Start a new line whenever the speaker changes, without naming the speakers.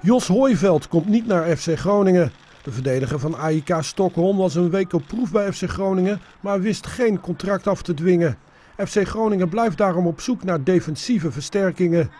Jos Hooiveld komt niet naar FC Groningen. De verdediger van AIK Stockholm was een week op proef bij FC Groningen, maar wist geen contract af te dwingen. FC Groningen blijft daarom op zoek naar defensieve versterkingen.